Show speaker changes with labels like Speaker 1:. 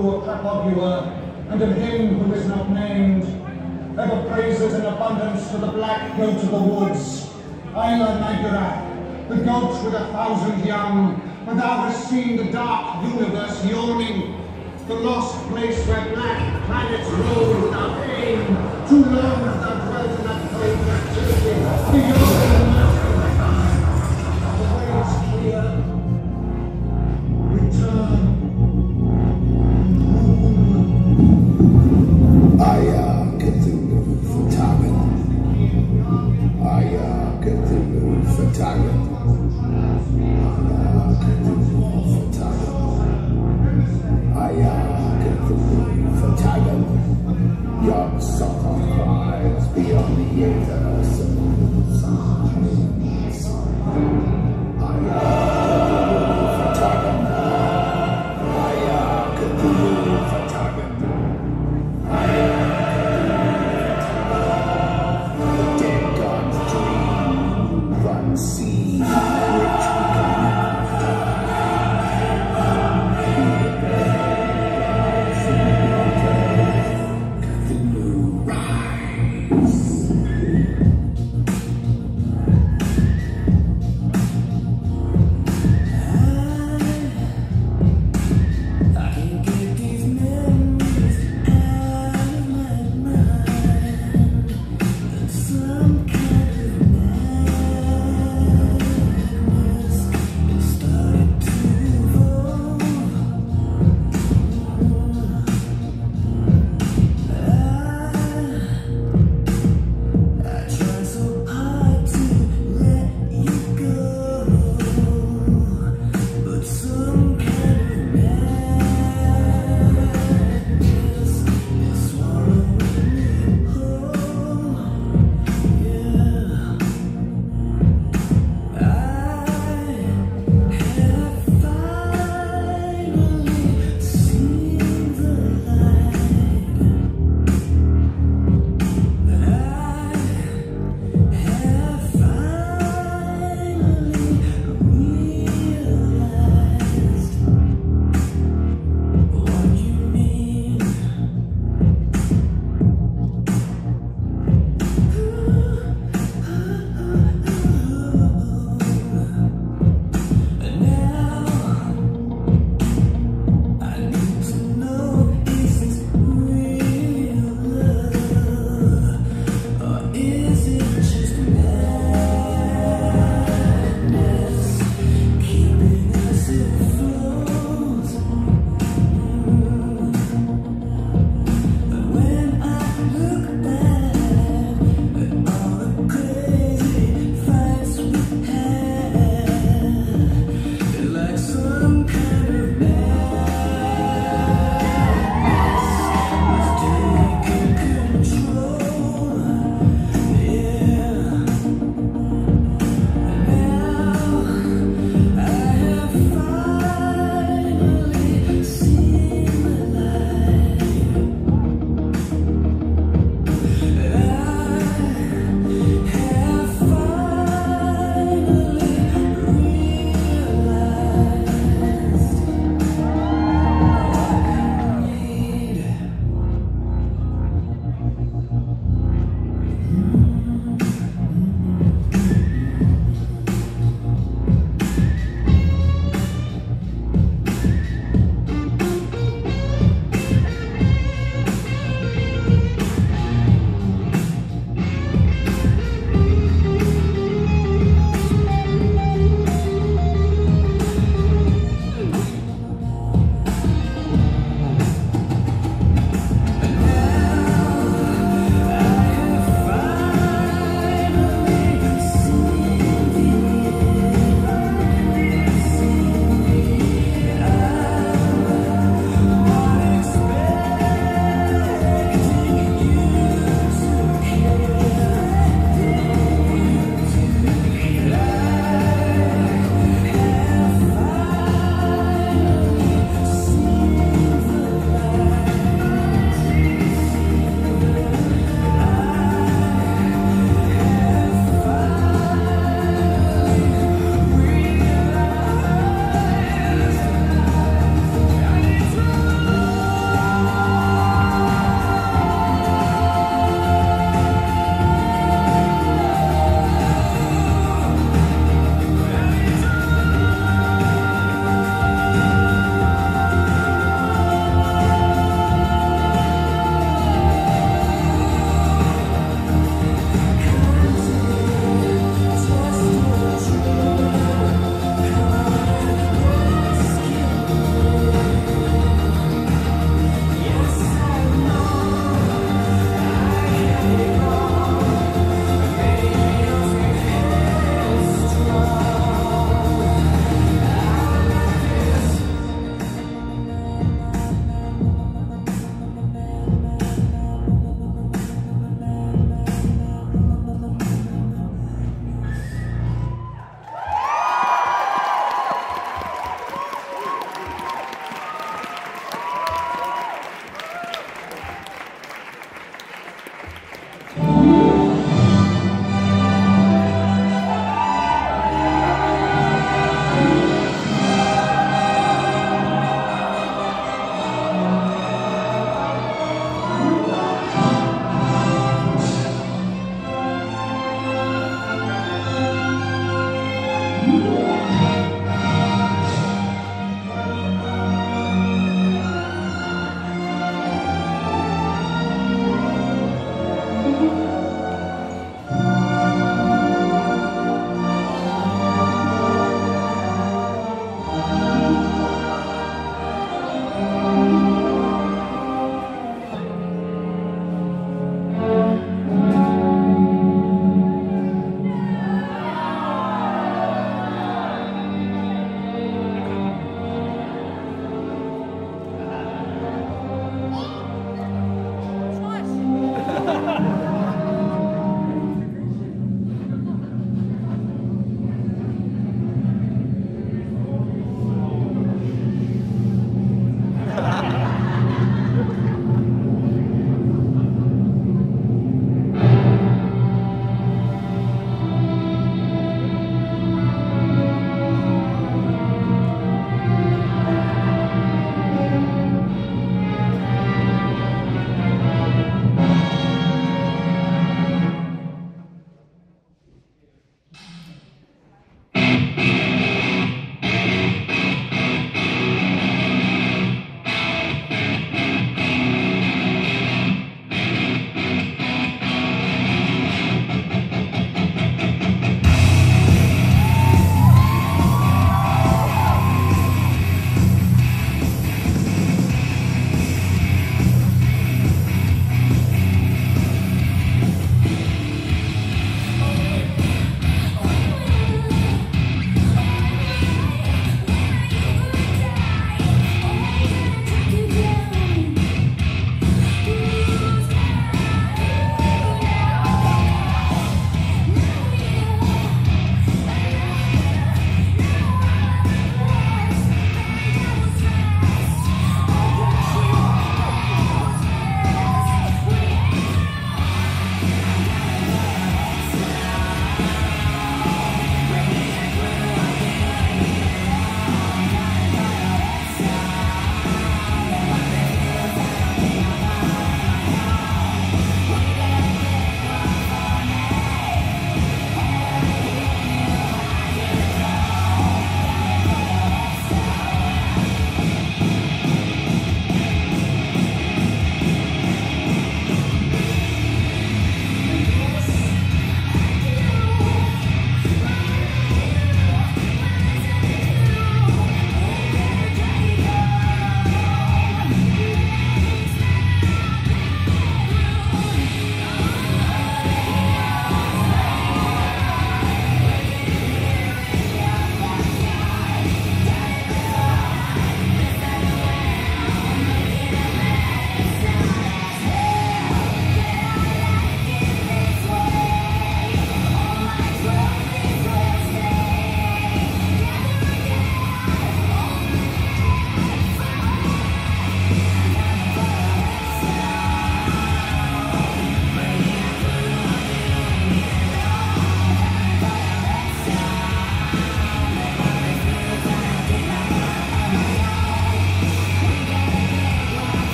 Speaker 1: Of Papog you were, and of him who is not named. Ever praises in abundance to the black goat of the woods, Isla Nigura, the goat with a thousand young, and thou hast seen the dark universe yawning, the lost place where black planets roll without aim, too long